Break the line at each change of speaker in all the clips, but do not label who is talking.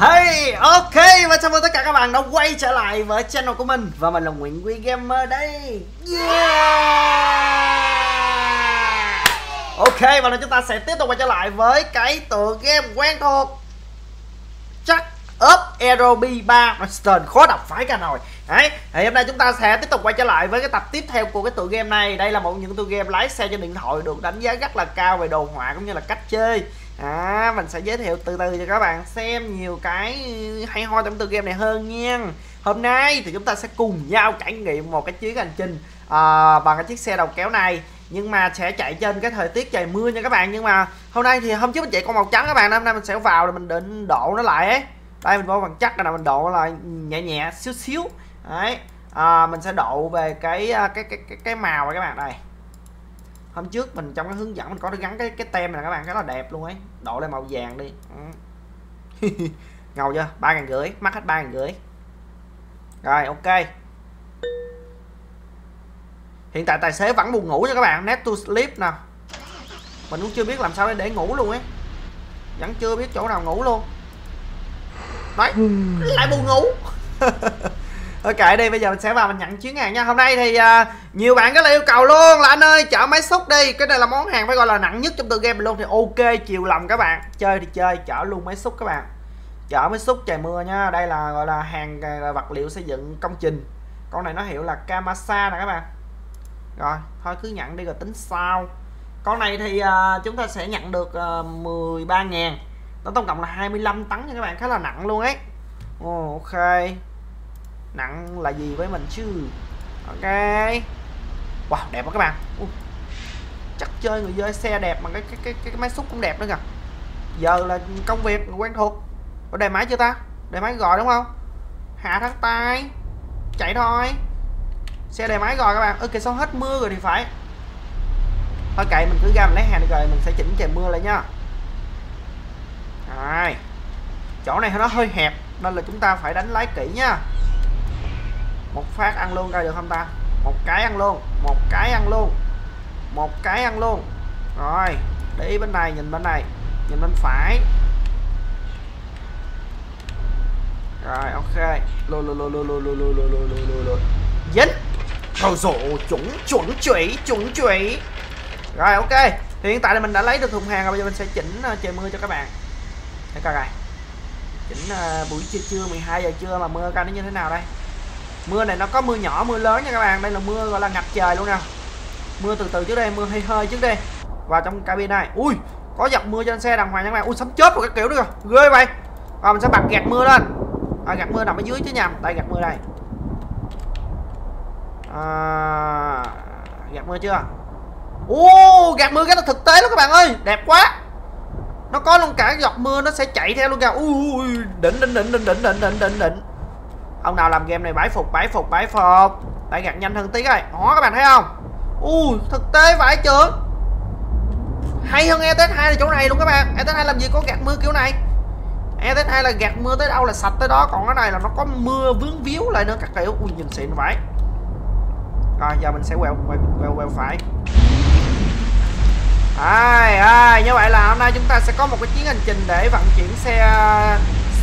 Hey, ok và chào mừng tất cả các bạn đã quay trở lại với channel của mình. Và mình là Nguyễn Quy Gamer đây. Yeah! Ok, và nay chúng ta sẽ tiếp tục quay trở lại với cái tựa game quen thuộc. Chắc Up Aero B3 Master khó đọc phải cả nồi Đấy, thì hôm nay chúng ta sẽ tiếp tục quay trở lại với cái tập tiếp theo của cái tựa game này. Đây là một những tựa game lái xe trên điện thoại được đánh giá rất là cao về đồ họa cũng như là cách chơi. À, mình sẽ giới thiệu từ từ cho các bạn xem nhiều cái hay ho trong tựa game này hơn nha. Hôm nay thì chúng ta sẽ cùng nhau trải nghiệm một cái chuyến hành trình à, bằng cái chiếc xe đầu kéo này. Nhưng mà sẽ chạy trên cái thời tiết trời mưa nha các bạn. Nhưng mà hôm nay thì hôm trước mình chạy con màu trắng các bạn. Hôm nay mình sẽ vào rồi mình định độ nó lại ấy. Đây mình vô bằng chắc là mình độ lại nhẹ nhẹ xíu xíu đấy. À, mình sẽ độ về cái cái cái cái, cái màu này các bạn đây hôm trước mình trong cái hướng dẫn mình có gắn cái cái tem này các bạn khá là đẹp luôn ấy. Độ lên màu vàng đi. Ừ. ngầu chưa? Ba ngàn rưỡi. Mắc hết ba ngàn rưỡi. Rồi ok. Hiện tại tài xế vẫn buồn ngủ nha các bạn. Net to sleep nè. Mình cũng chưa biết làm sao để để ngủ luôn ấy. Vẫn chưa biết chỗ nào ngủ luôn. Đấy. Lại buồn ngủ ok đi bây giờ mình sẽ vào mình nhận chuyến hàng nha. Hôm nay thì uh, nhiều bạn có là yêu cầu luôn. Là anh ơi chở máy xúc đi. Cái này là món hàng phải gọi là nặng nhất trong tựa game luôn. Thì ok chiều lòng các bạn. Chơi thì chơi chở luôn máy xúc các bạn. Chở máy xúc trời mưa nha. Đây là gọi là hàng à, là vật liệu xây dựng công trình. Con này nó hiệu là Kamasa nè các bạn. Rồi thôi cứ nhận đi rồi tính sau. Con này thì uh, chúng ta sẽ nhận được uh, 13 ngàn. Nó tổng cộng là 25 tấn nha các bạn. Khá là nặng luôn ấy. Oh, ok nặng là gì với mình chứ? Ok. Wow đẹp quá các bạn. Uh, chắc chơi người chơi xe đẹp mà cái cái cái, cái máy xúc cũng đẹp nữa kìa. Giờ là công việc quen thuộc. Có đề máy chưa ta? Đề máy gọi đúng không? Hạ thắt tay. Chạy thôi. Xe đề máy rồi các bạn. Ơ kìa sao hết mưa rồi thì phải. Thôi kệ mình cứ ra mình lấy hàng được rồi mình sẽ chỉnh trời mưa lại nha. Rồi. Chỗ này nó hơi hẹp nên là chúng ta phải đánh lái kỹ nha một phát ăn luôn coi được không ta? Một cái ăn luôn một cái ăn luôn một cái ăn luôn. Rồi để ý bên này nhìn bên này nhìn bên phải. Rồi ok. Lùi lùi lùi lùi lùi lùi lùi lùi lùi lùi lùi. Dính. Rồi rổ chuẩn chuẩn chủy chuẩn chủy rồi ok. Thì hiện tại là mình đã lấy được thùng hàng rồi bây giờ mình sẽ chỉnh uh, trời mưa cho các bạn. Thấy coi rồi chỉnh uh, buổi trưa trưa 12 giờ trưa mà mưa coi nó như thế nào đây? Mưa này nó có mưa nhỏ mưa lớn nha các bạn. Đây là mưa gọi là ngập trời luôn nè. Mưa từ từ trước đây mưa hơi hơi trước đây. Vào trong cabin này. Ui có giọt mưa trên xe đàng hoàng nha các bạn. Ui sấm chớp một cái kiểu nữa kìa. Ghê vậy. Rồi mình sẽ bật gạt mưa lên. À, gạt mưa nằm ở dưới chứ nhầm. Đây gạt mưa đây. À, gạt mưa chưa? Ô gạt mưa cái nó thực tế luôn các bạn ơi. Đẹp quá. Nó có luôn cả giọt mưa nó sẽ chạy theo luôn kìa. Ui đỉnh đỉnh đỉnh đỉnh đỉnh đỉnh đỉnh đỉnh đỉnh ông nào làm game này bái phục bái phục bái phục. Lại gạt nhanh hơn tí rồi đó các bạn thấy không? Ui thực tế vãi chưa hay hơn ETS 2 là chỗ này luôn các bạn. ETS 2 làm gì có gạt mưa kiểu này? ETS 2 là gạt mưa tới đâu là sạch tới đó. Còn cái này là nó có mưa vướng víu lại nữa các kiểu. Ui nhìn xịn vãi. rồi giờ mình sẽ quẹo quẹo quẹo, quẹo phải. Ai ai như vậy là hôm nay chúng ta sẽ có một cái chuyến hành trình để vận chuyển xe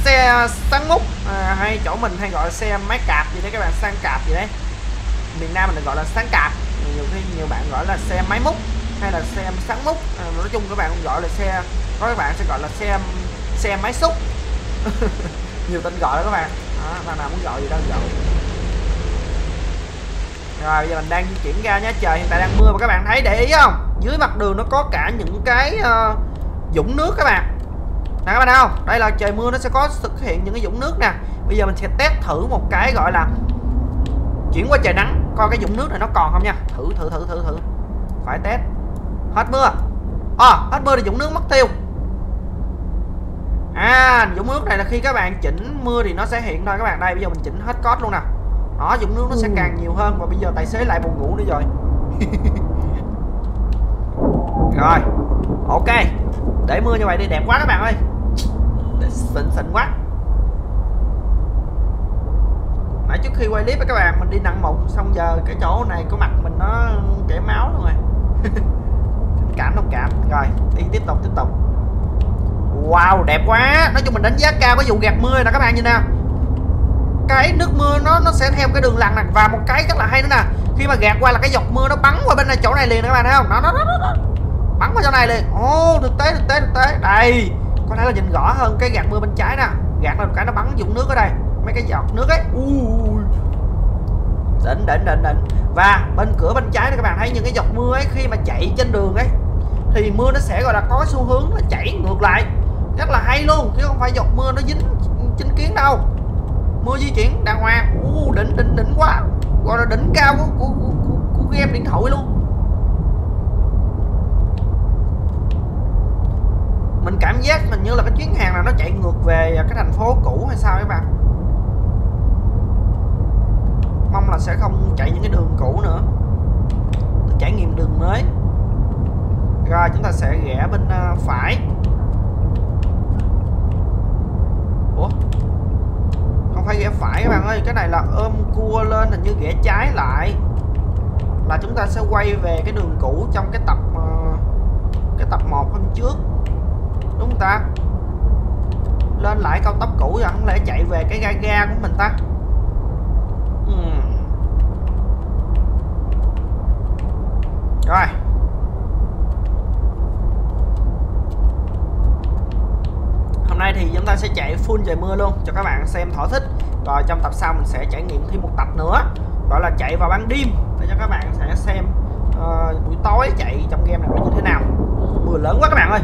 xe à, sáng múc à, hay chỗ mình hay gọi xe máy cạp gì đấy các bạn sang cạp gì đấy. Miền nam mình được gọi là sáng cạp. Nhiều khi nhiều bạn gọi là xe máy múc hay là xe sáng múc. À, nói chung các bạn cũng gọi là xe có các bạn sẽ gọi là xe xe máy xúc. Nhiều tên gọi đó các bạn. Đó, bạn nào muốn gọi gì đó gọi. Rồi bây giờ mình đang di chuyển ra nhé trời hiện tại đang mưa và các bạn thấy để ý không? Dưới mặt đường nó có cả những cái uh, dũng nước các bạn nè các bạn thấy không đây là trời mưa nó sẽ có xuất hiện những cái dũng nước nè. Bây giờ mình sẽ test thử một cái gọi là chuyển qua trời nắng coi cái dũng nước này nó còn không nha. Thử thử thử thử thử. Phải test. Hết mưa. À, hết mưa thì dũng nước mất tiêu. À dũng nước này là khi các bạn chỉnh mưa thì nó sẽ hiện thôi các bạn. Đây bây giờ mình chỉnh hết code luôn nè. Đó dũng nước nó sẽ càng nhiều hơn và bây giờ tài xế lại buồn ngủ nữa rồi. Rồi ok. Để mưa như vậy đi đẹp quá các bạn ơi xịn xịn quá. Nãy trước khi quay clip với các bạn mình đi nặng mụn xong giờ cái chỗ này của mặt mình nó chảy máu luôn rồi. Cảm thông cảm. Rồi đi tiếp tục tiếp tục. Wow đẹp quá. Nói chung mình đánh giá cao cái vụ gạt mưa nè các bạn như nào? cái nước mưa nó nó sẽ theo cái đường lằn này và một cái rất là hay nữa nè. Khi mà gạt qua là cái giọt mưa nó bắn qua bên này chỗ này liền nè các bạn thấy không? Nó nó nó, nó, bắn qua chỗ này liền. Ô thực tế thực tế thực tế. Đây có thể là nhìn rõ hơn cái gạt mưa bên trái nè. Gạt lên cái nó bắn dụng nước ở đây. Mấy cái giọt nước ấy. Ui đỉnh đỉnh đỉnh đỉnh. Và bên cửa bên trái này các bạn thấy những cái giọt mưa ấy khi mà chạy trên đường ấy thì mưa nó sẽ gọi là có xu hướng là chảy ngược lại. Rất là hay luôn chứ không phải giọt mưa nó dính trên kiến đâu. Mưa di chuyển đàng hoàng. U đỉnh đỉnh đỉnh quá. Gọi là đỉnh cao của của, của, của, của game điện thoại luôn. Mình cảm giác mình như là cái chuyến hàng nào nó chạy ngược về cái thành phố cũ hay sao các bạn. Mong là sẽ không chạy những cái đường cũ nữa. Trải nghiệm đường mới. Rồi chúng ta sẽ rẽ bên uh, phải. Ủa? Không phải rẽ phải các bạn ơi cái này là ôm cua lên hình như rẽ trái lại. Là chúng ta sẽ quay về cái đường cũ trong cái tập uh, cái tập 1 hôm trước đúng không ta? Lên lại cao tốc cũ rồi không lẽ chạy về cái ga ga của mình ta? Uhm. rồi. Hôm nay thì chúng ta sẽ chạy full trời mưa luôn cho các bạn xem thỏa thích. Rồi trong tập sau mình sẽ trải nghiệm thêm một tập nữa gọi là chạy vào ban đêm để cho các bạn sẽ xem uh, buổi tối chạy trong game này nó như thế nào. Mưa lớn quá các bạn ơi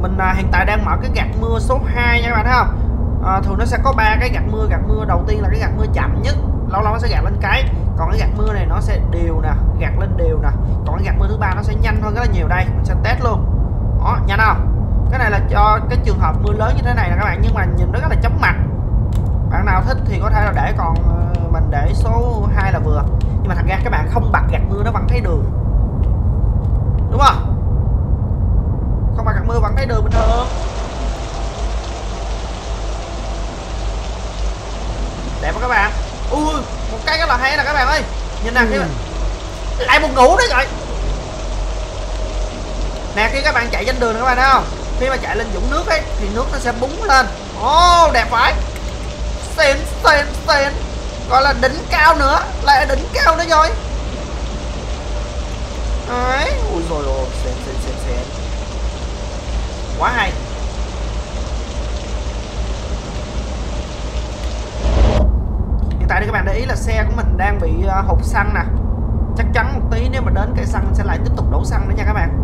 mình à, hiện tại đang mở cái gạt mưa số 2 nha các bạn thấy không? À, thường nó sẽ có ba cái gạt mưa. Gạt mưa đầu tiên là cái gạt mưa chậm nhất. Lâu lâu nó sẽ gạt lên cái. Còn cái gạt mưa này nó sẽ đều nè gạt lên đều nè. Còn cái gạt mưa thứ ba nó sẽ nhanh hơn rất là nhiều đây. Mình sẽ test luôn. Đó nhanh không? Cái này là cho cái trường hợp mưa lớn như thế này nè các bạn nhưng mà nhìn nó rất là chóng mặt. Bạn nào thích thì có thể là để còn ờ, mình để số 2 là vừa. Nhưng mà thật ra các bạn không bật gạt mưa nó vẫn thấy đường. Đúng không? Không bật gạt mưa vẫn thấy đường bình thường. Đẹp các bạn? Ui một cái rất là hay là các bạn ơi. Nhìn nè mà lại một ngủ đấy rồi nè khi các bạn chạy trên đường các bạn thấy không? Khi mà chạy lên dũng nước ấy thì nước nó sẽ búng lên. Ồ oh, đẹp phải. Xịn xịn xịn. Gọi là đỉnh cao nữa. Lại đỉnh cao nữa rồi. Đấy. Ui rồi ôi xịn xịn xịn xịn quá hay. Hiện tại đây các bạn để ý là xe của mình đang bị ờ, hụt xăng nè. Chắc chắn một tí nếu mà đến cây xăng sẽ lại tiếp tục đổ xăng nữa nha các bạn.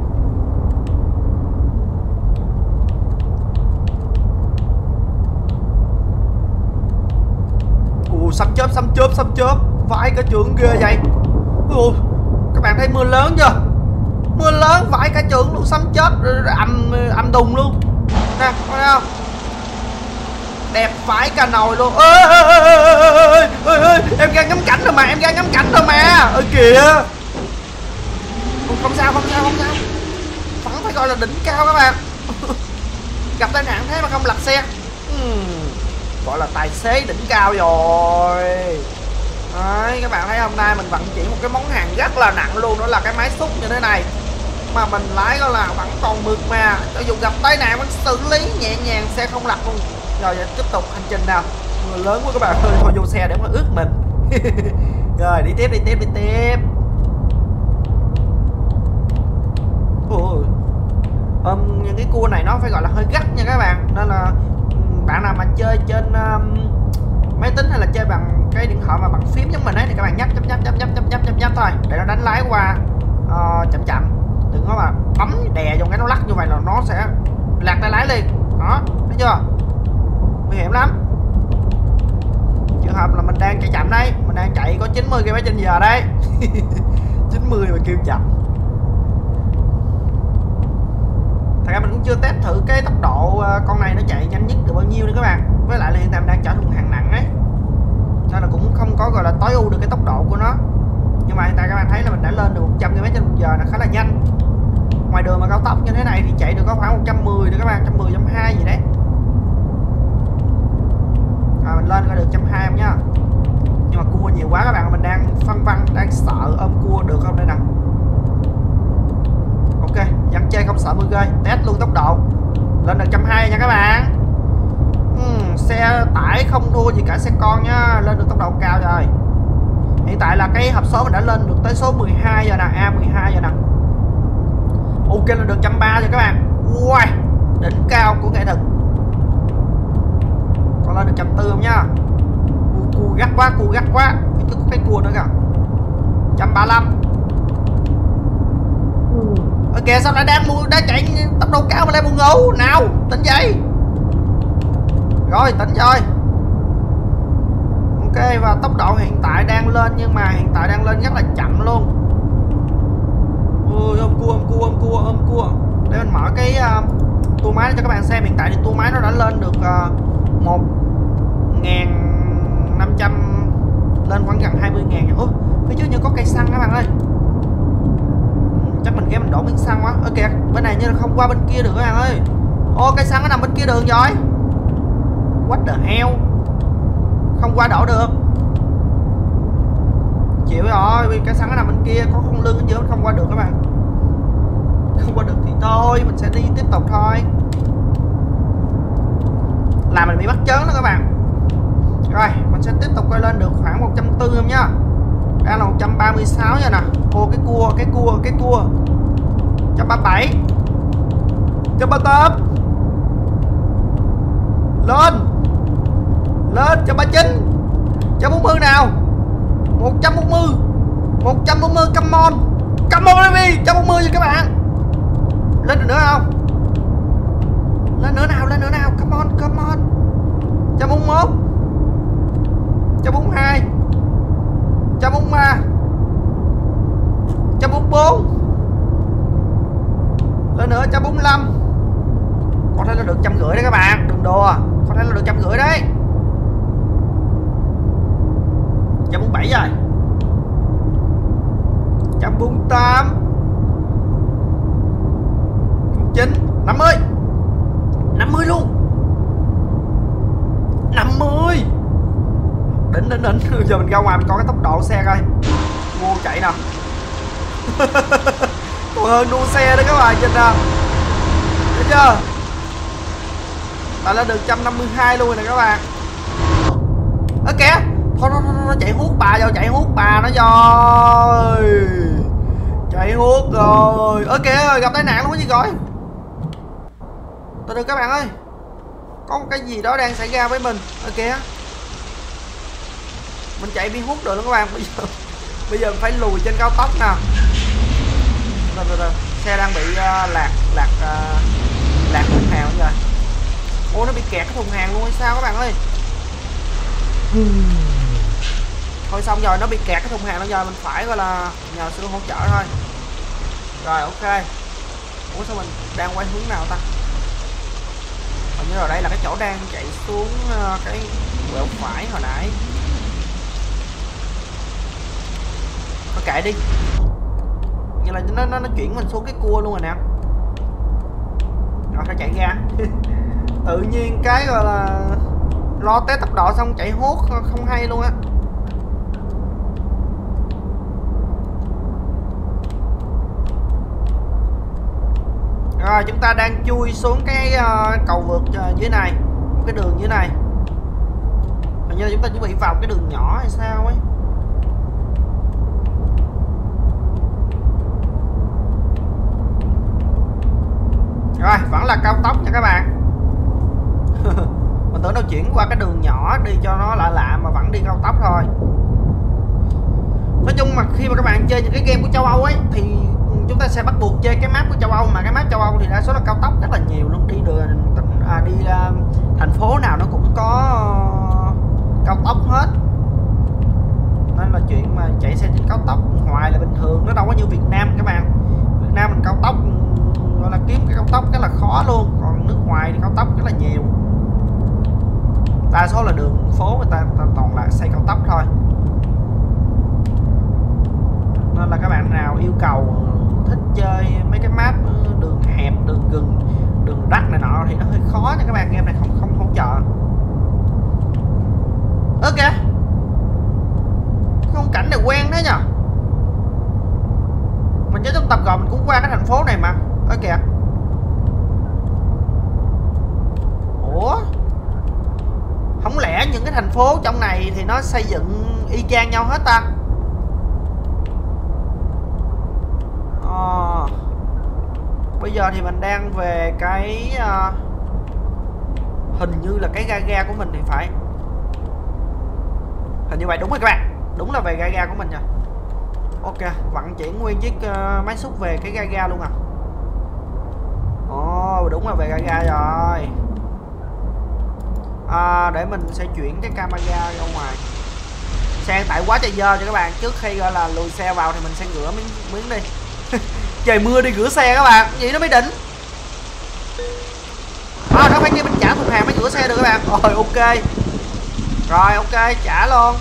Ồ, sấm chớp sấm chớp sấm chớp. Vãi cả trưởng ghê vậy. Ồ, các bạn thấy mưa lớn chưa? Mưa lớn vãi cả trường luôn sấm chết ầm ầm đùng luôn. Nè thấy không? Đẹp vãi cả nồi luôn. Ơi ơi ơi ơi em ra ngắm cảnh rồi mà em ra ngắm cảnh rồi mà. Ơi kìa. Không sao không sao không sao. Vẫn phải gọi là đỉnh cao các bạn. Gặp tai nạn thế mà không lật xe. Uhm, gọi là tài xế đỉnh cao rồi. Đấy, các bạn thấy hôm nay mình vận chuyển một cái món hàng rất là nặng luôn đó là cái máy xúc như thế này mà mình lái đó là vẫn còn mượt mà. Cho dù gặp tai nạn vẫn xử lý nhẹ nhàng xe không lật luôn. Rồi vậy tiếp tục hành trình nào? Người lớn của các bạn ơi thôi vô xe để mà ướt mình. Rồi đi tiếp đi tiếp đi tiếp. Ôi. Um, những cái cua này nó phải gọi là hơi gắt nha các bạn. Nên là bạn nào mà chơi trên um, máy tính hay là chơi bằng cái điện thoại mà bằng phím giống mình ấy thì các bạn nhấp nhấp nhấp nhấp nhấp nhấp nhấp nhấp nhấp thôi. Để nó đánh lái qua uh, chậm chậm đừng có mà bấm đè vô cái nó lắc như vậy là nó sẽ lạc tay lái liền. Đó, thấy chưa? Nguy hiểm lắm. Trường hợp là mình đang chạy chậm đây, mình đang chạy có 90 km trên giờ đây. 90 mà kêu chậm. Thật ra mình cũng chưa test thử cái tốc độ ờ, con này nó chạy nhanh nhất được bao nhiêu nữa các bạn. Với lại là hiện tại mình đang chở thùng hàng nặng ấy. Nên là cũng không có, gọi là tối ưu được cái tốc độ của nó. Nhưng mà hiện tại các bạn thấy là mình đã lên được 100 km trên giờ là khá là nhanh ngoài đường mà cao tốc như thế này thì chạy được có khoảng 110 được các bạn 110 120 gì đấy. Rồi mình lên coi được 120 không nhá. Nhưng mà cua nhiều quá các bạn mình đang phân vân đang sợ ôm cua được không đây nè. Ok dẫn chơi không sợ mưa gây test luôn tốc độ. Lên được trăm hai nha các bạn. Uhm, xe tải không thua gì cả xe con nhá lên được tốc độ cao rồi. Hiện tại là cái hộp số mình đã lên được tới số 12 giờ nè a 12 giờ nè ok lên được trăm ba rồi các bạn. Wow đỉnh cao của nghệ thuật. Còn lên được trăm tư không nhá? Cua gắt quá cua gắt quá. Trước có cái cua nữa kìa. Trăm ba mươi ok sao lại đang mua đang chạy tốc độ cao mà lại buồn ngủ? Nào tỉnh dậy. Rồi tỉnh rồi. Ok và tốc độ hiện tại đang lên nhưng mà hiện tại đang lên rất là chậm luôn. Ôi ôm cua. Để mình mở cái à, uh, tua máy cho các bạn xem. Hiện tại thì tua máy nó đã lên được uh, một ngàn năm trăm lên khoảng gần 20 ngàn Ủa, phía trước như có cây xăng các bạn ơi. Ừ, chắc mình ghé mình đổ miếng xăng quá. Ok bên này như là không qua bên kia được các bạn ơi. Ô cây xăng nó nằm bên kia đường rồi. What the hell? Không qua đổ được. Chịu rồi vì cái xăng nó nằm bên kia có không lưng ở giữa không qua được các bạn không qua được thì thôi, mình sẽ đi tiếp tục thôi. Là mình bị bắt chớn đó các bạn. Rồi, mình sẽ tiếp tục quay lên được khoảng 140 không nhá. Đang là 136 nha nè. Ô, cái cua cái cua cái cua. 137 138 lên. Lên 139 140 nào. 140 140 come on. Come on, baby. 140 nha các bạn lên được nữa không? Lên nữa nào, lên nữa nào. Come on come on. Trăm bốn mốt trăm bốn hai. Trăm bốn ba. Trăm bốn bốn. Lên nữa trăm bốn lăm có thể là được trăm gửi đấy các bạn, đừng đùa. Có thể là được trăm gửi đấy. Trăm bốn bảy rồi. Trăm bốn tám. 9 50 50 luôn. 50 đỉnh đỉnh đỉnh. Giờ mình ra ngoài mình coi cái tốc độ xe coi. Ngu chạy nè. Còn hơn đua xe đó các bạn nhìn nè. Thấy chưa? Tại lên được 152 luôn rồi nè các bạn. Ơ kìa. Thôi nó, nó, nó chạy hút bà vô chạy hút bà nó rồi chạy hút rồi. Ơ kìa gặp tai nạn luôn chứ gì rồi từ từ các bạn ơi. Có một cái gì đó đang xảy ra với mình. Ở kìa mình chạy bị hút được đó các bạn. Bây giờ bây giờ phải lùi trên cao tốc nè. Từ từ từ xe đang bị uh, lạc lạc uh, lạc thùng hàng rồi ô nó bị kẹt cái thùng hàng luôn hay sao các bạn ơi? Thôi xong rồi nó bị kẹt cái thùng hàng bây giờ mình phải gọi là nhờ sư hỗ trợ thôi. Rồi ok. Ủa sao mình đang quay hướng nào ta? Hình như là đây là cái chỗ đang chạy xuống ờ, cái quẹo phải hồi nãy. Nó kệ đi. Như là nó, nó, nó chuyển mình xuống cái cua luôn rồi nè. Rồi phải chạy ra? Tự nhiên cái gọi là Lo té tốc độ xong chạy hốt không hay luôn á. Rồi chúng ta đang chui xuống cái uh, cầu vượt uh, dưới này Một cái đường dưới này. Hình như là chúng ta chuẩn bị vào cái đường nhỏ hay sao ấy. Rồi vẫn là cao tốc nha các bạn. Mình tưởng đâu chuyển qua cái đường nhỏ đi cho nó lạ lạ mà vẫn đi cao tốc thôi. Nói chung mà khi mà các bạn chơi những cái game của châu âu ấy thì ta sẽ bắt buộc chơi cái map của châu âu mà. Cái map châu âu thì đa số là cao tốc rất là nhiều luôn đi đường à, đi à, thành phố nào nó cũng có ờ, cao tốc hết. Nên là chuyện mà chạy xe trên cao tốc ngoài là bình thường nó đâu có như việt nam các bạn. Việt nam mình cao tốc gọi là kiếm cái cao tốc cái là khó luôn còn nước ngoài thì cao tốc rất là nhiều. Đa số là đường phố người ta, ta toàn là xây cao tốc thôi. Nên là các bạn nào yêu cầu thích chơi mấy cái map ờ, đường hẹp, đường gừng đường rắc này nọ thì nó hơi khó nha các bạn, game này không không hỗ trợ. Ok. Không cảnh này quen thế nhở mình nhớ trong tập gọi mình cũng qua cái thành phố này mà. Ơ kìa. Ủa? Không lẽ những cái thành phố trong này thì nó xây dựng y chang nhau hết ta? Bây giờ thì mình đang về cái uh, hình như là cái ga ga của mình thì phải. Hình như vậy đúng rồi các bạn. Đúng là về ga ga của mình nha. Ok vận chuyển nguyên chiếc uh, máy xúc về cái ga ga luôn à. Ồ oh, đúng là về ga ga rồi. À, để mình sẽ chuyển cái camera ra ngoài. Xe tải quá trời dơ cho các bạn. Trước khi gọi là lùi xe vào thì mình sẽ rửa miếng miếng đi. trời mưa đi rửa xe các bạn. Vậy nó mới đỉnh. À nó phải kia mình trả thùng hàng mới rửa xe được các bạn? Rồi ok. Rồi ok trả luôn.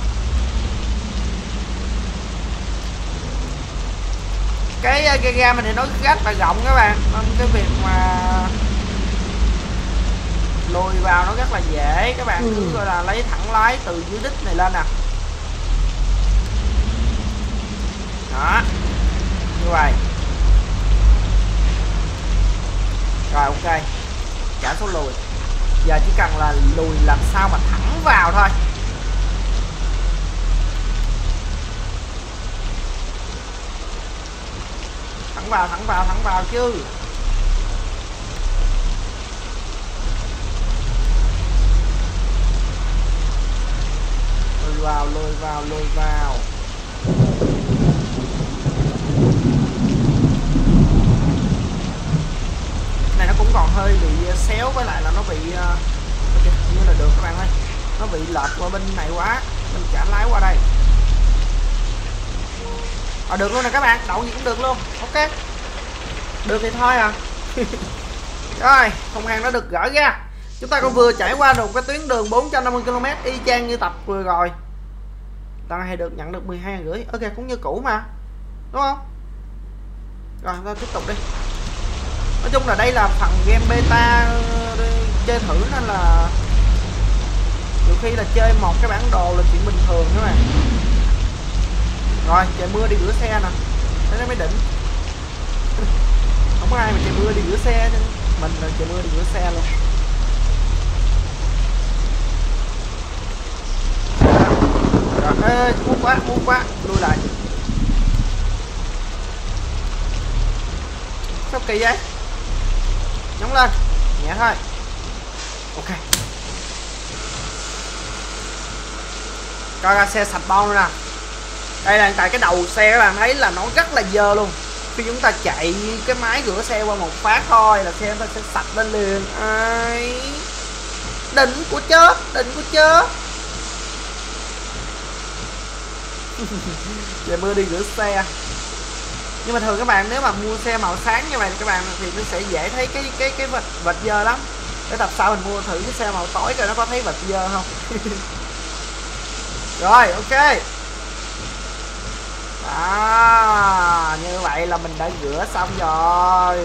Cái cái ga mình thì nó rất là rộng các bạn. Nên cái việc mà lùi vào nó rất là dễ các bạn. Cứ ừ. gọi là lấy thẳng lái từ dưới đít này lên nè. Đó. Như vậy rồi, ok. Trả số lùi. Giờ chỉ cần là lùi làm sao mà thẳng vào thôi. Thẳng vào thẳng vào thẳng vào chứ. Lùi vào lùi vào lùi vào này nó cũng còn hơi bị ờ, xéo với lại là nó bị ờ, okay, như là được các bạn ơi. Nó bị lệch qua bên này quá mình chả lái qua đây. À, được luôn nè các bạn đậu gì cũng được luôn ok. Được thì thôi à. Rồi thùng hàng đã được gỡ ra. Chúng ta còn vừa trải qua được cái tuyến đường 450 km y chang như tập vừa rồi. Ta hay được nhận được 12 rưỡi ok cũng như cũ mà đúng không? Rồi ta tiếp tục đi nói chung là đây là phần game beta ờ, chơi thử nên là nhiều khi là chơi một cái bản đồ là chuyện bình thường các bạn rồi, trời mưa đi rửa xe nè. Thế nó mới đỉnh. Không có ai mà trời mưa đi rửa xe chứ. Mình là trời mưa đi rửa xe luôn. Rồi, ê muốn quá muốn quá. Lui lại. Sao kỳ vậy? Nhúng lên. Nhẹ thôi. Ok. Coi ra xe sạch bon nè. Đây là tại cái đầu xe các bạn thấy là nó rất là dơ luôn. Khi chúng ta chạy cái máy rửa xe qua một phát thôi là xe nó ta sẽ sạch lên liền. Ai? Đỉnh của chết, đỉnh của chết. Trời mưa đi rửa xe nhưng mà thường các bạn nếu mà mua xe màu sáng như vậy các bạn thì nó sẽ dễ thấy cái cái cái vệt vạch dơ lắm. Để tập sau mình mua thử cái xe màu tối coi nó có thấy vệt dơ không. Rồi ok. À như vậy là mình đã rửa xong rồi.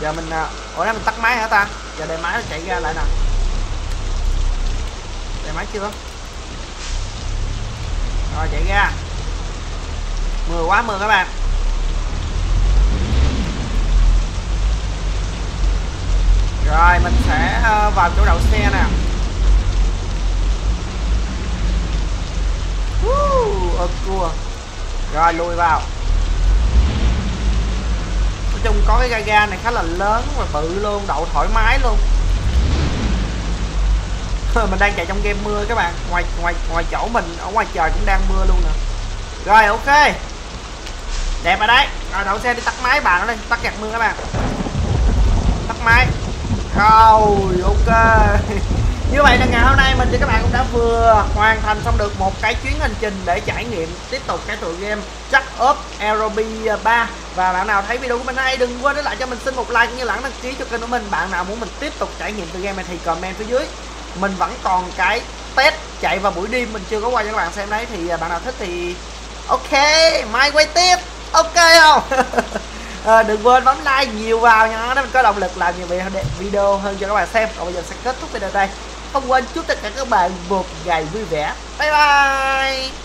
Giờ mình à, ủa mình tắt máy hả ta? Giờ để máy nó chạy ra lại nè. Để máy chưa? Rồi chạy ra mưa quá mưa các bạn. Rồi, mình sẽ ờ, vào chỗ đậu xe nè. Ơ, cua. Rồi, lùi vào. Nói chung có cái ga ga này khá là lớn và bự luôn, đậu thoải mái luôn. Mình đang chạy trong game mưa các bạn. Ngoài ngoài ngoài chỗ mình, ở ngoài trời cũng đang mưa luôn nè. Rồi, ok đẹp ở đấy. Rồi, đậu xe đi tắt máy bạn nó tắt gạt mưa các bạn. Tắt máy. Rồi, ok. Như vậy là ngày hôm nay mình và các bạn cũng đã vừa hoàn thành xong được một cái chuyến hành trình để trải nghiệm tiếp tục cái tựa game Jack Up Aerobi 3 và bạn nào thấy video của mình hay, đừng quên để lại cho mình xin một like cũng như là đăng ký cho kênh của mình. Bạn nào muốn mình tiếp tục trải nghiệm tựa game này thì comment phía dưới. Mình vẫn còn cái test chạy vào buổi đêm, mình chưa có quay cho các bạn xem đấy. Thì à, bạn nào thích thì ok mai quay tiếp ok không? À, đừng quên bấm like nhiều vào nha. Để mình có động lực làm nhiều video hơn cho các bạn xem. Còn bây giờ sẽ kết thúc video đây. Không quên chúc tất cả các bạn một ngày vui vẻ. Bye bye!